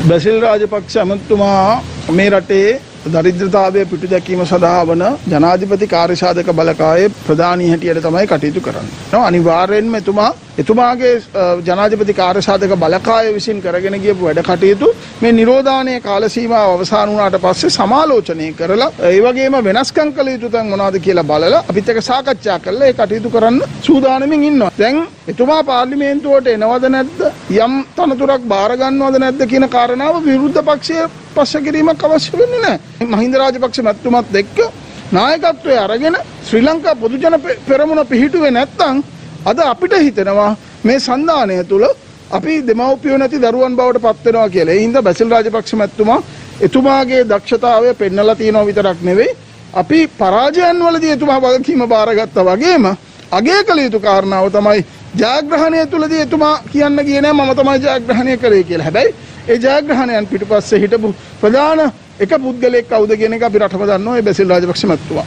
බැසිල් රාජපක්ෂ ඇමතුමා මේ රටේ දරිද්‍රතාවය පිටු දැකීම සඳහා වන ජනාධිපති කාර්යසාධක බලකායේ ප්‍රධානී හැටියට තමයි කටයුතු කරන්නේ. අනිවාර්යෙන්ම එතුමා එතුමාගේ ජනාධිපති කාර්යසාධක බලකාය විසින් කරගෙන ගියපු වැඩ කටයුතු මේ නිරෝධානය කාල සීමාව අවසන් වුණාට පස්සේ සමාලෝචනය කරලා ඒ වගේම වෙනස්කම් කළ යුතු තැන් මොනවද කියලා බලලා අපිත් එක්ක සාකච්ඡා කරලා ඒ කටයුතු කරන්න සූදානමින් ඉන්නවා. දැන් එතුමා පාර්ලිමේන්තුවට එනවද නැද්ද යම් තනතුරක් බාර ගන්නවද නැද්ද කියන කාරණාව විරුද්ධ පක්ෂයේ පස්ස කිරීමක් අවශ්‍ය වෙන්නේ නැහැ. මහින්ද රාජපක්ෂ මැතිතුමත් එක්ක නායකත්වය අරගෙන ශ්‍රී ලංකා පොදුජන පෙරමුණ පිහිටුවේ නැත්තම් අද අපිට හිතෙනවා මේ සන්ධානය තුළ අපි දෙමව්පියෝ නැති දරුවන් බවට පත් වෙනවා කියලා. ඒ හින්දා බැසිල් රාජපක්ෂ මැතිතුමා එතුමාගේ දක්ෂතාවය පෙන්නලා තියෙනවා විතරක් නෙවෙයි අපි පරාජයන් වලදී එතුමා වගකීම බාරගත්තා වගේම අගය කළ යුතු කාරණාව තමයි ජයග්‍රහණය තුළදී එතුමා කියන්න ගියේ නෑ මම තමයි ජයග්‍රහණය කළේ කියලා. හැබැයි ඒ ජයග්‍රහණයන් පිටිපස්සේ හිටපු ප්‍රධාන එක පුද්ගලයෙක් කවුද කියන එක අපි රටම දන්නවා ඒ බැසිල් රාජපක්ෂ මැතිතුමා.